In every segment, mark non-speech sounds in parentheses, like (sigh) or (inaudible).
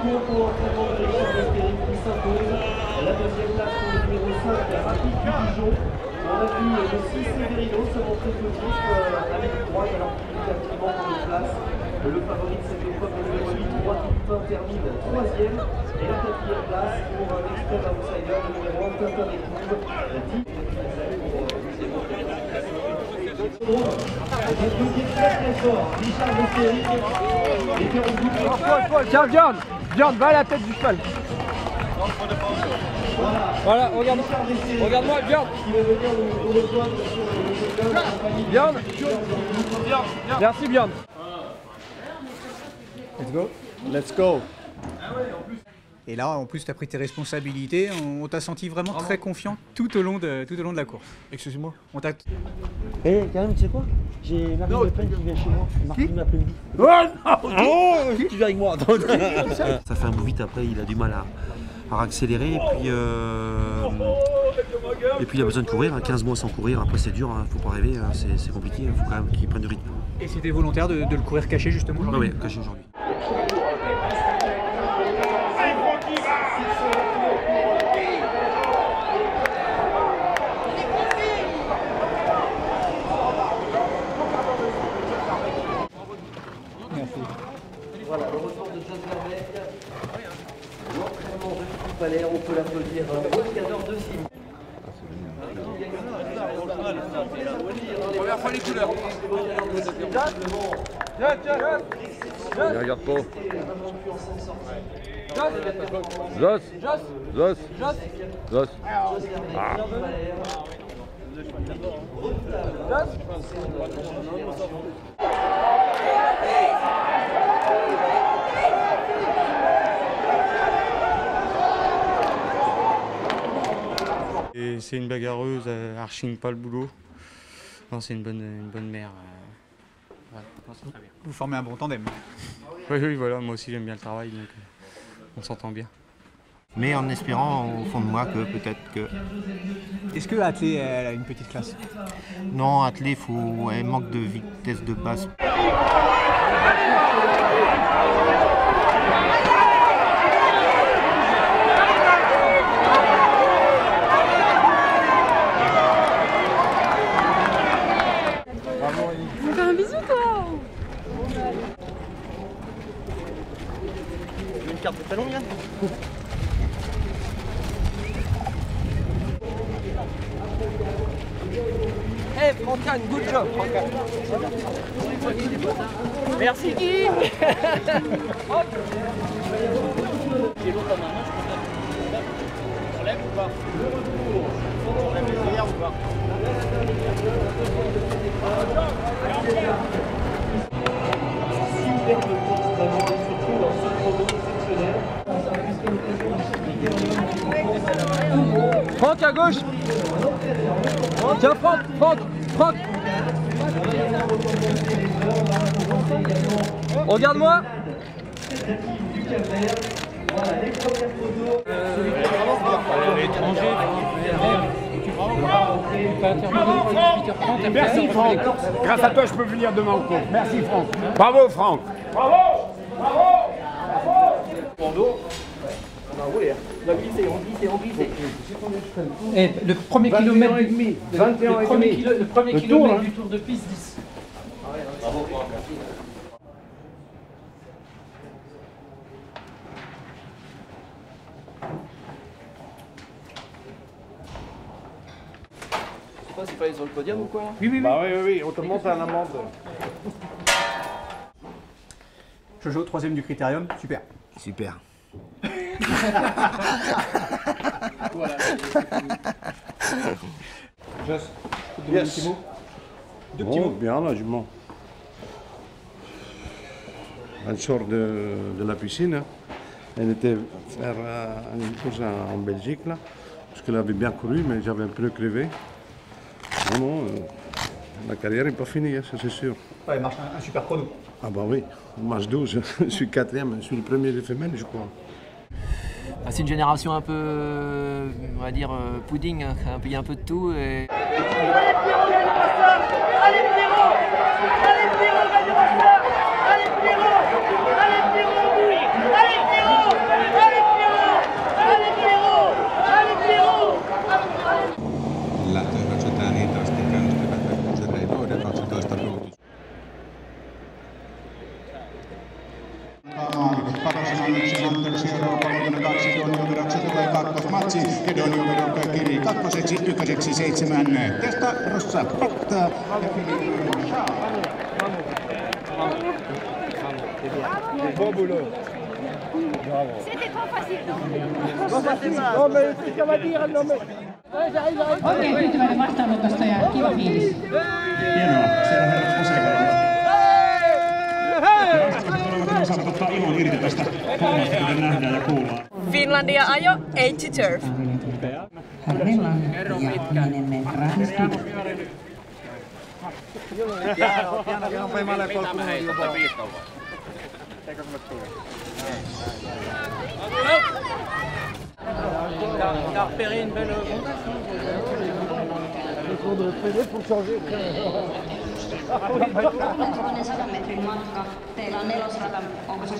La deuxième place pour le numéro 5, Rapide du Dijon. On a vu le 6 Severino se montrer positif avec une droite alors qu'il est en place. Le favori de cette épreuve, le numéro 8, droite termine troisième. Et la quatrième place pour un extrême outsider, le numéro 1, Tintin des Coubes, 10. Tiens, John Viande, va à la tête du cheval Voilà, regarde, regarde-moi, viande. Qui va venir nous, nous rejoindre sur le podium en compagnie Et là, en plus, tu as pris tes responsabilités. On, on t'a senti vraiment très confiant tout au long de, tout au long de la course. Excusez-moi. On t'a... Eh, Karim, tu sais quoi? J'ai Marine Le Pen qui vient chez moi. Marine l'après-midi. Oh non (laughs) Tu viens avec moi. (laughs) Ça? Fait un bout vite, après il a du mal à, à accélérer et puis, euh, et puis il a besoin de courir, hein, 15 mois sans courir, après c'est dur, hein, faut pas rêver, hein, c'est compliqué, il faut quand même qu'il prenne du rythme. Et c'était volontaire de, de le courir caché justement Ah aujourd'hui ouais, caché aujourd'hui. Voilà, le retour de John Verbeek. L'entraînement de on peut l'applaudir. Cadre de signe. Première fois les couleurs Il regarde pas. Zos Zos Zos Ah. Et c'est une bagarreuse, elle archine pas le boulot. Non, c'est une bonne, une bonne mère. euh, voilà. Non, c'est très bien. Vous formez un bon tandem. Oui, oui, voilà, moi aussi j'aime bien le travail, donc euh, on s'entend bien. Mais en espérant au fond de moi que peut-être que. Est-ce que Athlé, elle a une petite classe? Non, attelé, faut... elle manque de vitesse de base. Fais un bisou toi Une carte de talon, Yann Eh, Francan, good job, Francan Merci Guy J'ai l'autre à ma main, je peux faire. On lève ou pas On lève les œillères ou pas Superbe course, vraiment, et surtout dans ce chrono exceptionnel. Franck à gauche Tiens, Franck, Franck, Franck Regarde-moi Merci Franck. Grâce à toi, je peux venir demain au cours. Merci Franck. Bravo Franck. Bravo. On a roulé. On a glissé, on glissait, on glissait. Eh, le premier kilomètre le, 21 le et premier, kilomètre hein. du tour de piste 10. Quoi, c'est pas aller sur le podium ou quoi Oui, oui, oui. Bah oui, oui, oui, on te monte un amende. Jojo, troisième du critérium, super. Super. (laughs) Joss, tu te Yes. donnes un petit mot Deux petits Bon, mots. bien là, je mens. Elle sort de, de la piscine. hein. Elle était faire euh, une course en, en Belgique là, parce qu'elle avait bien couru, mais j'avais un peu crevé. Non, non, euh, la carrière n'est pas finie, hein, ça c'est sûr. Ouais, elle marche un, un super chrono. Ah bah oui, match 12, (laughs) je suis quatrième, je suis le premier des femelles, je crois. Ah, C'est une génération un peu, on va dire, euh, pudding, hein. un peu- il y a un peu de tout. Et... Makedonian vedon Kiri kakkoseksi, ykköseksi seitsemän. Testa Rossa Filippo Bon boulot. C'était trop facile. Non. Finlandia ajo 80 turf. Harvellaan ja belle Il faut de pour changer. On. Onko se?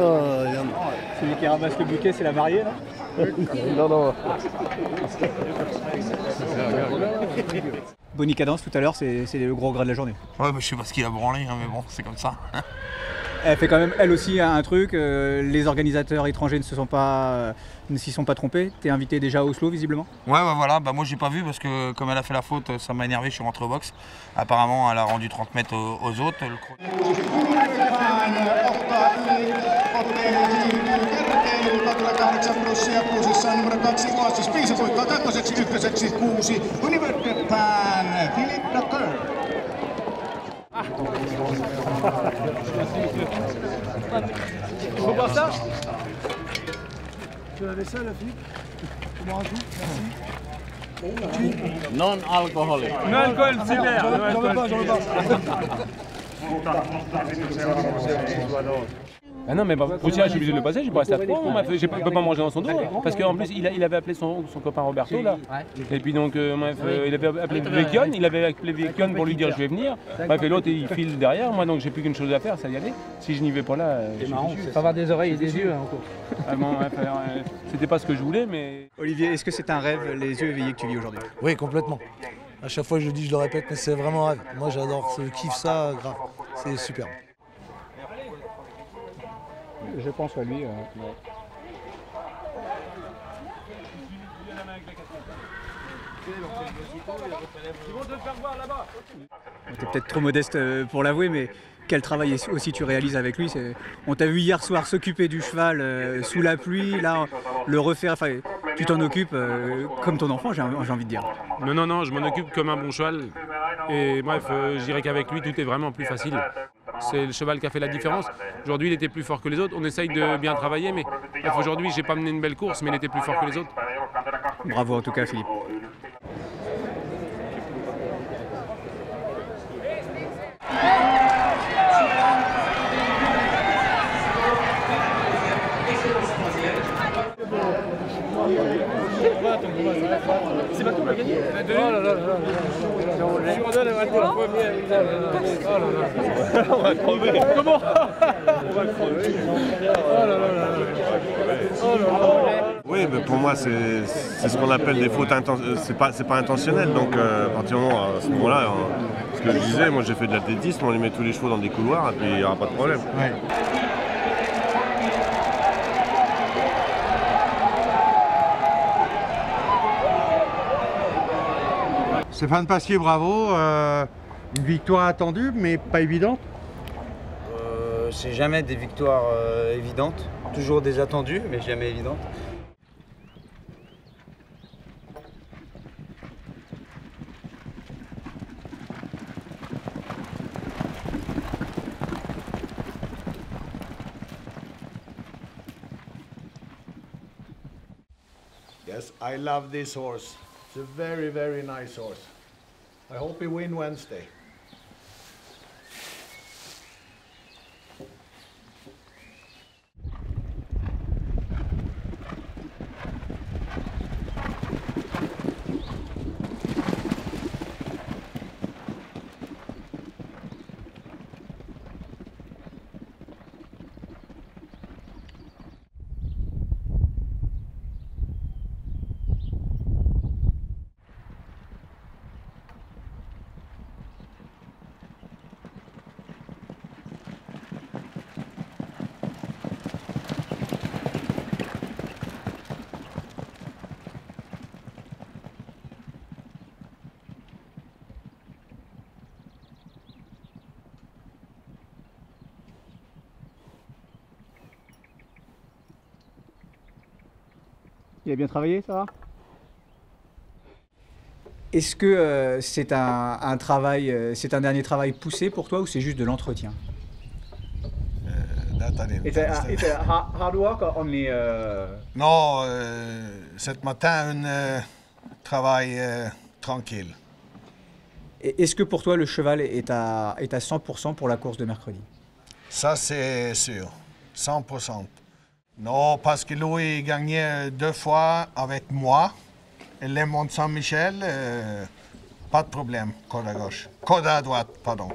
Oh, Celui qui ramasse le bouquet, c'est la mariée, là Non, non. Bonnie Cadence, tout à l'heure, c'est le gros gras de la journée. Ouais, mais je sais pas ce qu'il a branlé, hein, mais bon, c'est comme ça. Elle fait quand même, elle aussi, un truc. euh, les organisateurs étrangers ne se sont pas, euh, ne s'y sont pas trompés. T'es invité déjà à Oslo, visiblement Ouais, ouais, voilà. Bah, moi, j'ai pas vu parce que comme elle a fait la faute, ça m'a énervé. Je suis rentré au box. Apparemment, elle a rendu 30 mètres aux, aux autres. Le numero kaksi Oasis, viisi voittoa kakkoseksi, ykköseksi kuusi, Universe Pan, Philip Ducker. Faut voir ça Tu avais ça, la fille Comment un coup Merci. Non alcoholic. Non alcool, super. J'en veux pas, j'en veux pas. (laughs) Ah non, mais bah, je suis obligé de le passer, à trois. moi, Je peux pas manger dans son dos. Parce qu'en plus, il, a- il avait appelé son, son copain Roberto, là. Et puis donc, euh, bref, euh, il avait appelé Vecchion, il avait appelé pour lui dire je vais venir. Bref, et l'autre, il file derrière. Moi, donc, j'ai plus qu'une chose à faire, c'est d'y aller. Si je n'y vais pas là, euh, je C'est suis marrant, avoir des oreilles et des yeux hein. Ah C'était pas ce que je voulais, mais. Olivier, est-ce que c'est un rêve, les yeux éveillés que tu vis aujourd'hui? Oui, complètement. À chaque fois je le dis, je le répète, mais c'est vraiment rêve. Moi j'adore, je kiffe ça, grave. C'est super. Je pense à lui. T'es peut-être trop modeste euh, pour l'avouer, mais quel travail aussi tu réalises avec lui? On t'a vu hier soir s'occuper du cheval euh, sous la pluie, là le refaire. Enfin, tu t'en occupes euh, comme ton enfant, j'ai envie de dire. Non, non, non, je m'en occupe comme un bon cheval. Et bref, euh, je dirais qu'avec lui, tout est vraiment plus facile. C'est le cheval qui a fait la différence. Aujourd'hui, il était plus fort que les autres. On essaye de bien travailler, mais bref, aujourd'hui, j'ai pas mené une belle course, mais il était plus fort que les autres. Bravo en tout cas, Philippe. On a gagné Oh là là la. On va crever. Comment On va crever. Oh là là là. Oui, mais pour moi, c'est ce qu'on appelle des fautes intentionnelles. C'est pas, pas intentionnel. Donc, euh, à partir du moment, à ce moment-là, euh, ce que je disais, moi j'ai fait de l'athlétisme, on les met tous les chevaux dans des couloirs et puis il n'y aura pas de problème. Stéphane Pasquier, bravo. Euh, une victoire attendue, mais pas évidente. Euh, c'est jamais des victoires euh, évidentes, toujours des attendues, mais jamais évidentes. Yes, I love this horse. It's a very, very nice horse. I hope he win Wednesday. Il a bien travaillé, ça va? Est-ce que euh, c'est un, un travail, euh, c'est un dernier travail poussé pour toi ou c'est juste de l'entretien? It's a, it's a hard, work or only. Uh... Non, euh, ce matin, un euh, travail euh, tranquille. Est-ce que pour toi le cheval est à, est à 100% pour la course de mercredi? Ça, c'est sûr. 100%. Non, parce que Louis gagnait deux fois avec moi. Et le Mont Saint-Michel, euh, pas de problème. Corde à gauche. Corde à droite, pardon.